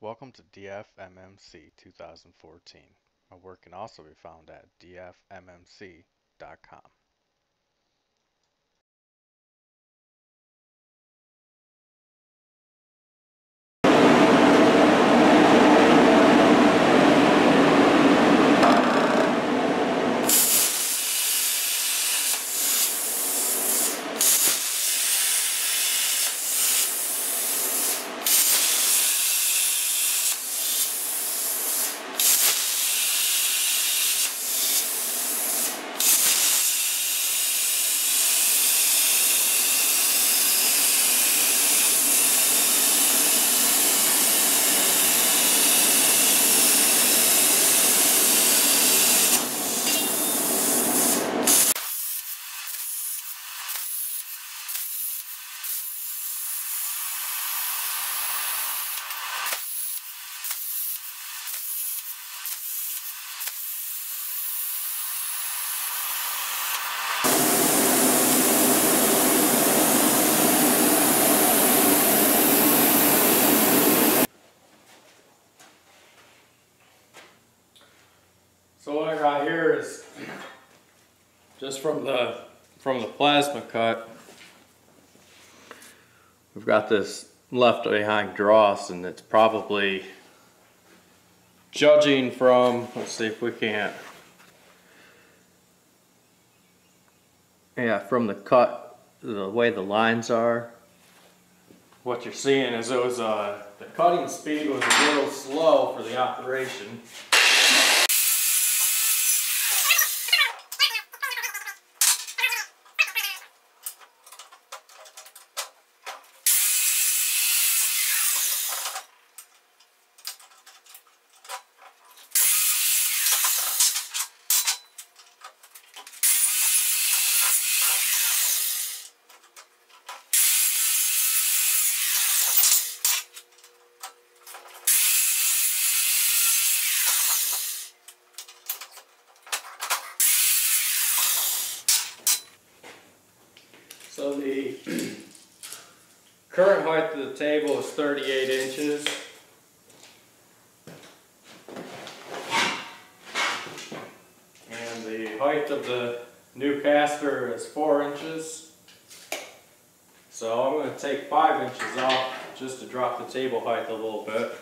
Welcome to DFMMC 2014. My work can also be found at dfmmc.com. So what I got here is just from the from the plasma cut. We've got this left behind dross and it's probably judging from let's see if we can't yeah from the cut the way the lines are what you're seeing is it was uh the cutting speed was a little slow for the operation The current height of the table is 38 inches. And the height of the new caster is 4 inches. So I'm going to take 5 inches off just to drop the table height a little bit.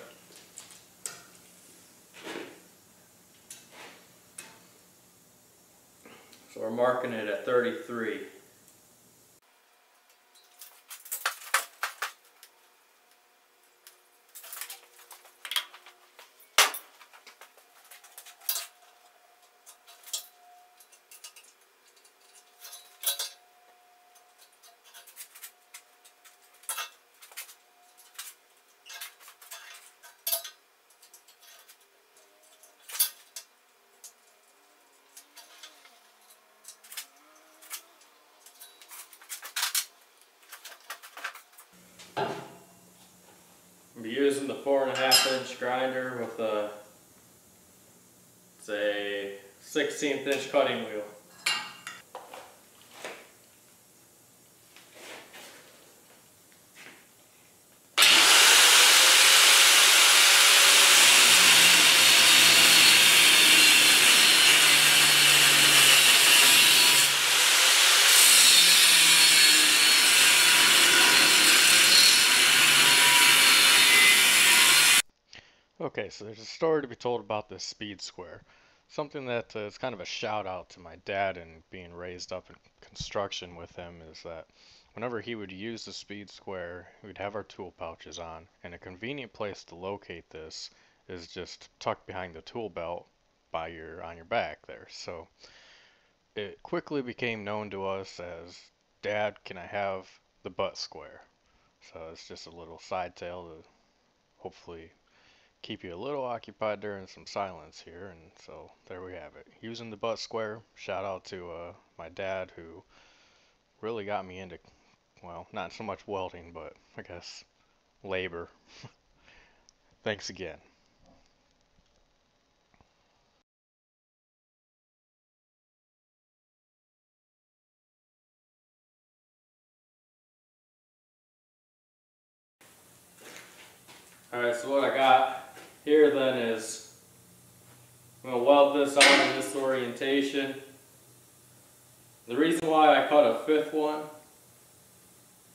So we're marking it at 33. Be using the four and a half inch grinder with a, say, 16th inch cutting wheel. Okay, so there's a story to be told about this speed square. Something that uh, is kind of a shout out to my dad and being raised up in construction with him is that whenever he would use the speed square, we'd have our tool pouches on, and a convenient place to locate this is just tucked behind the tool belt by your on your back there. So it quickly became known to us as Dad, can I have the butt square? So it's just a little side tale to hopefully keep you a little occupied during some silence here. And so there we have it. Using the butt square. Shout out to uh, my dad who really got me into, well, not so much welding, but I guess labor. Thanks again. Alright, so what I got here then is I'm going to weld this on in this orientation. The reason why I cut a fifth one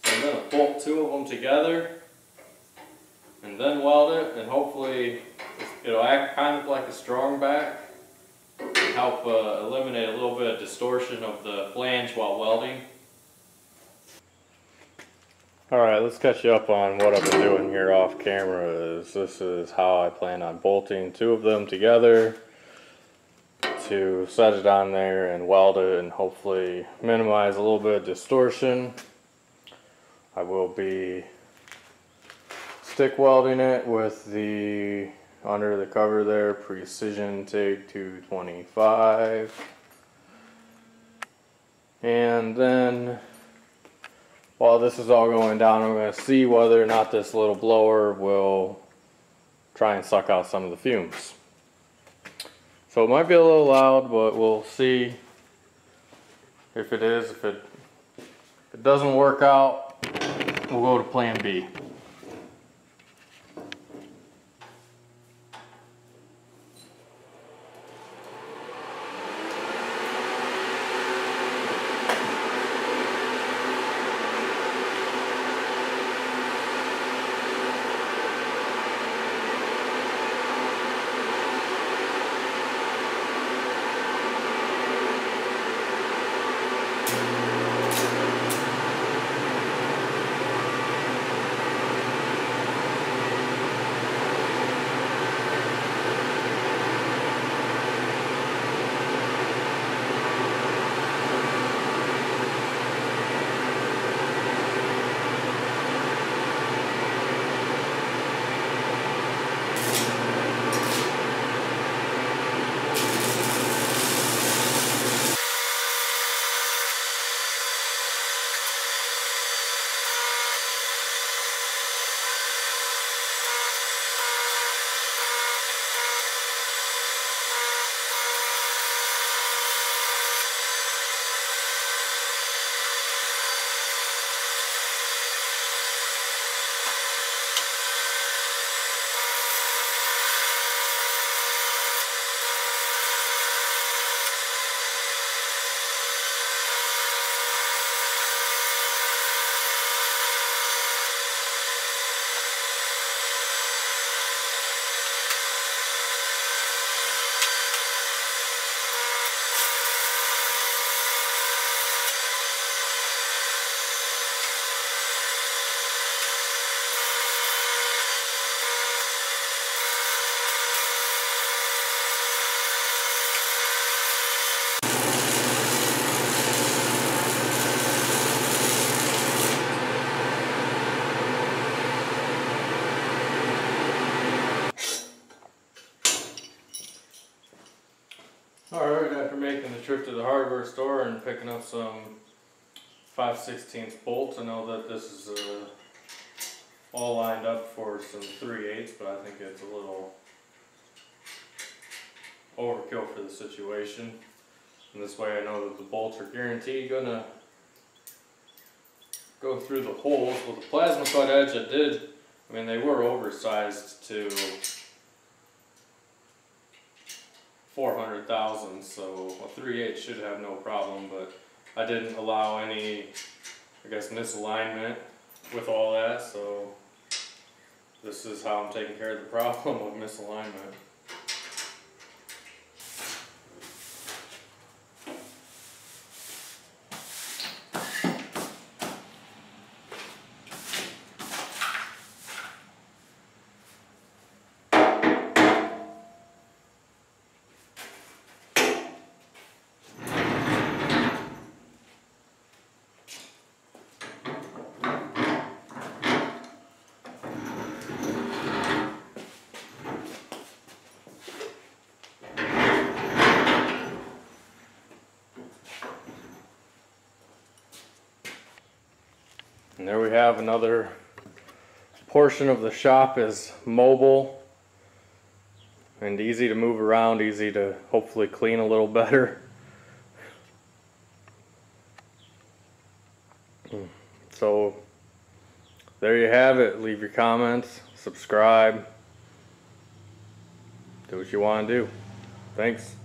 is I'm going to bolt two of them together and then weld it and hopefully it'll act kind of like a strong back and help uh, eliminate a little bit of distortion of the flange while welding. Alright, let's catch you up on what I've been doing here off camera. Is This is how I plan on bolting two of them together to set it on there and weld it and hopefully minimize a little bit of distortion. I will be stick welding it with the under the cover there precision TIG 225 and then while this is all going down, I'm going to see whether or not this little blower will try and suck out some of the fumes. So it might be a little loud, but we'll see if it is. If it, if it doesn't work out, we'll go to plan B. Alright, after making the trip to the hardware store and picking up some 5 16 bolts, I know that this is uh, all lined up for some 3 8 but I think it's a little overkill for the situation. And this way I know that the bolts are guaranteed gonna go through the holes. With the plasma cut edge I did, I mean they were oversized to 400,000, so a 3/8 should have no problem, but I didn't allow any, I guess, misalignment with all that, so this is how I'm taking care of the problem of misalignment. And there we have another portion of the shop is mobile and easy to move around, easy to hopefully clean a little better. So there you have it. Leave your comments, subscribe, do what you want to do. Thanks.